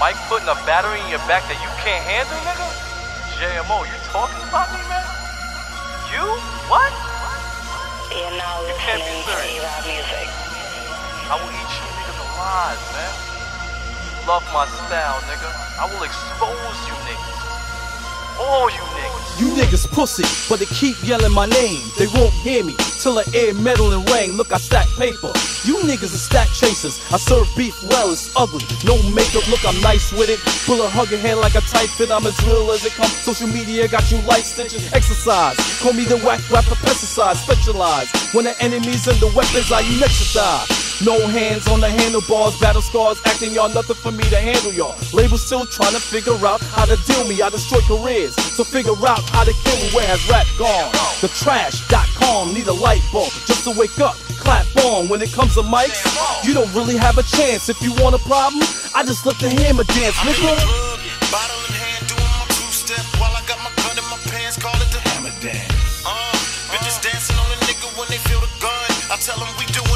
Mike putting a battery in your back that you can't handle, nigga? JMO, you talking about me, man? You? What? You're now You can't be serious. Music. I will eat you niggas alive, man. Love my style, nigga. I will expose you you niggas. Pussy, but they keep yelling my name. They won't hear me till I air metal and rain. Look, I stack paper. You niggas are stack chasers. I serve beef well, it's ugly. No makeup, look, I'm nice with it. Pull a hug your head like a tight fit. I'm as real as it comes. Social media got you light stitches. Exercise. Call me the whack rapper pesticide. Specialize. When the enemies and the weapons are you die. No hands on the handlebars, battle scars acting y'all nothing for me to handle y'all. Labels still trying to figure out how to deal me. I destroy careers, so figure out how to kill me. Where has rap gone? The trash.com need a light bulb just to wake up. Clap on when it comes to mics. You don't really have a chance if you want a problem. I just let the hammer dance, nigga. I'm in the club, Bottle in hand, doing my two step while I got my gun in my pants. Call it the hammer dance. Uh, bitches dancing on a nigga when they feel the gun. I tell them we do it.